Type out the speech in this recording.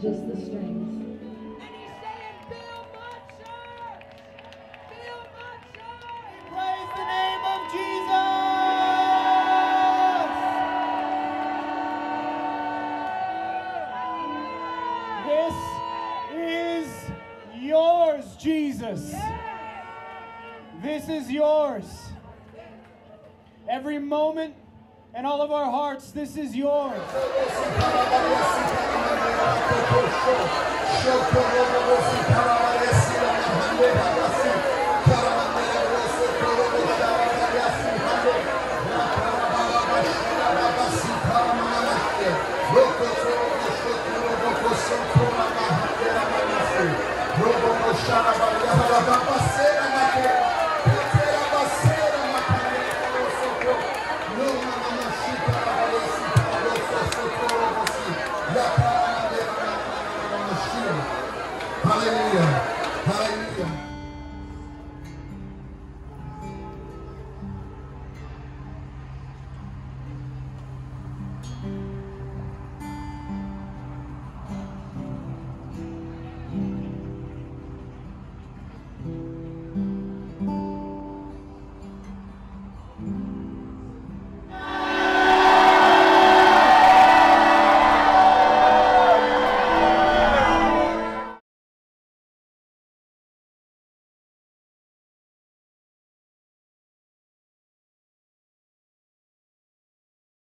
Just, just the strings. And he's saying, Build my church! Build my! Praise the name of Jesus! This is yours, Jesus. This is yours. Every moment and all of our hearts, this is yours. Robo